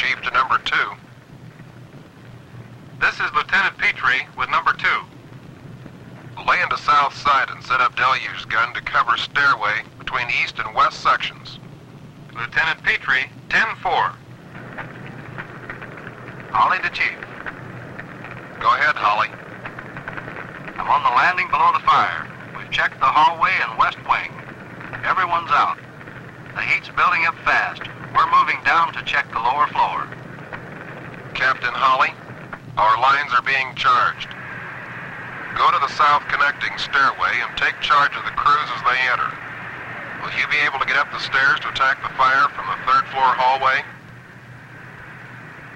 Chief to number two. This is Lieutenant Petrie with number two. Lay into south side and set up deluge gun to cover stairway between east and west sections. Lieutenant Petrie, 10-4. Holly to Chief. Go ahead, Holly. I'm on the landing below the fire. We've checked the hallway and west wing. Everyone's out. The heat's building up fast. Down to check the lower floor. Captain Holly, our lines are being charged. Go to the south connecting stairway and take charge of the crews as they enter. Will you be able to get up the stairs to attack the fire from the third floor hallway?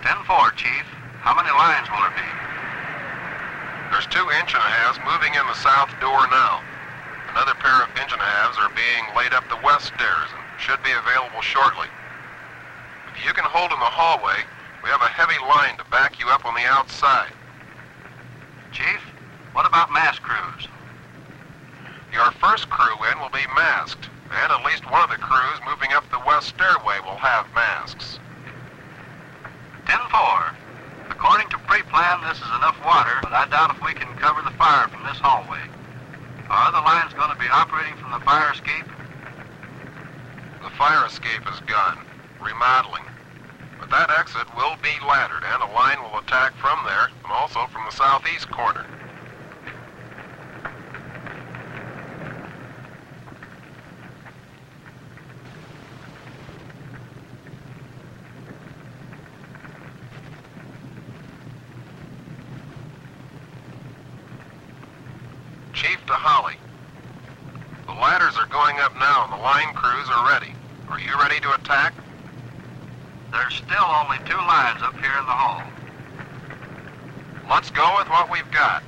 10-4, Chief. How many lines will there be? There's two engine halves moving in the south door now. Another pair of engine halves are being laid up the west stairs and should be available shortly. You can hold in the hallway, we have a heavy line to back you up on the outside. Chief, what about mass crews? Your first crew in will be masked, and at least one of the crews moving up the west stairway will have masks. 10-4. According to pre-plan, this is enough water, but I doubt if we can cover the fire from this hallway. Are other lines going to be operating from the fire escape? The fire escape is gone, remodeling. That exit will be laddered, and a line will attack from there, and also from the southeast corner. Chief to Holly. The ladders are going up now, and the line crews are ready. Are you ready to attack? There's still only two lines up here in the hall. Let's go with what we've got.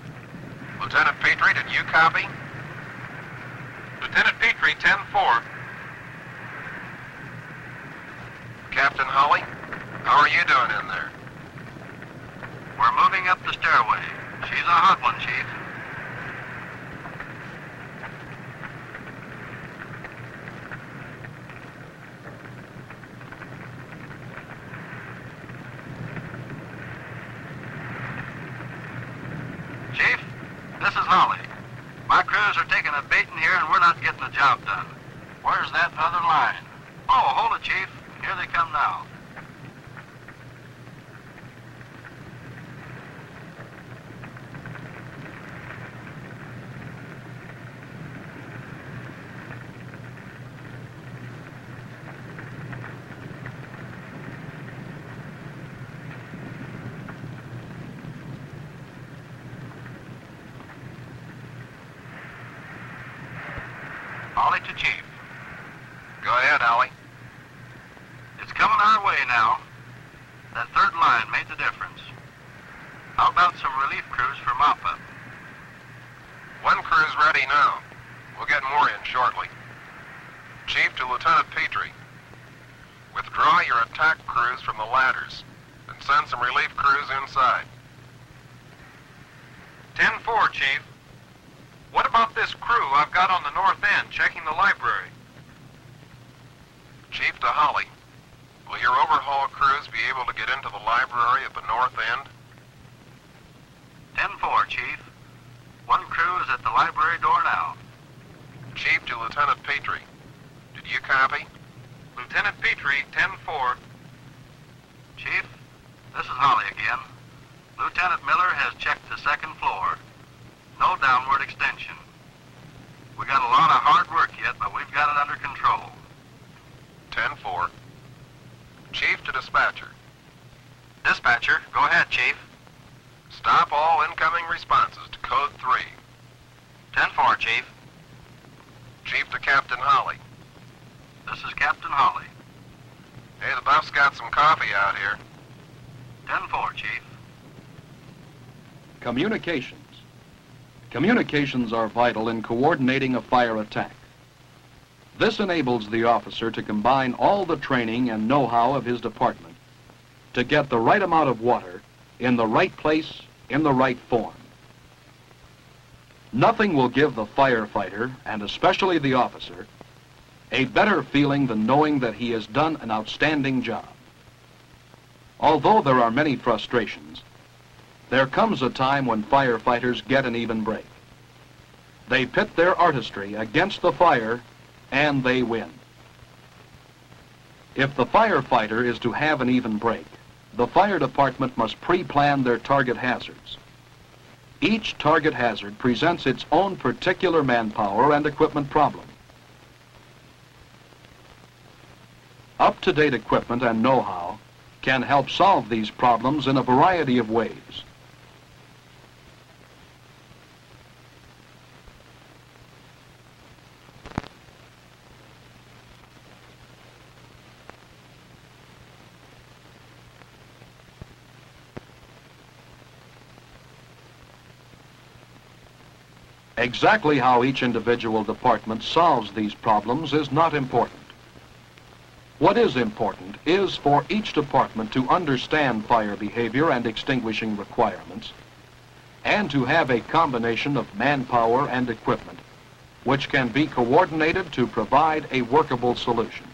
Lieutenant Petrie, did you copy? Lieutenant Petrie, 10-4. Captain Holly, how are you doing in there? We're moving up the stairway. She's a hot one, Chief. Chief, this is Holly. My crews are taking a beating here and we're not getting the job done. Where's that other line? Oh, hold it, Chief. Here they come now. To Chief. Go ahead, Holly. It's coming our way now. That third line made the difference. How about some relief crews for mop-up? One crew's ready now. We'll get more in shortly. Chief to Lieutenant Petrie. Withdraw your attack crews from the ladders and send some relief crews inside. 10-4, Chief. What about this crew I've got on the north end checking the library? Chief to Holly. Will your overhaul crews be able to get into the library at the north end? 10-4, Chief. One crew is at the library door now. Chief to Lieutenant Petrie. Did you copy? Lieutenant Petrie, 10-4. Chief, this is Holly again. Lieutenant Miller has checked the second floor. No downward extension. We got a lot of hard work yet, but we've got it under control. 10-4. Chief to dispatcher. Dispatcher, go ahead, Chief. Stop all incoming responses to code 3. 10-4, Chief. Chief to Captain Holly. This is Captain Holly. Hey, the buff's got some coffee out here. 10-4, Chief. Communications. Communications are vital in coordinating a fire attack. This enables the officer to combine all the training and know-how of his department to get the right amount of water in the right place in the right form. Nothing will give the firefighter, and especially the officer, a better feeling than knowing that he has done an outstanding job. Although there are many frustrations, there comes a time when firefighters get an even break. They pit their artistry against the fire and they win. If the firefighter is to have an even break, the fire department must pre-plan their target hazards. Each target hazard presents its own particular manpower and equipment problem. Up-to-date equipment and know-how can help solve these problems in a variety of ways. Exactly how each individual department solves these problems is not important. What is important is for each department to understand fire behavior and extinguishing requirements, and to have a combination of manpower and equipment, which can be coordinated to provide a workable solution.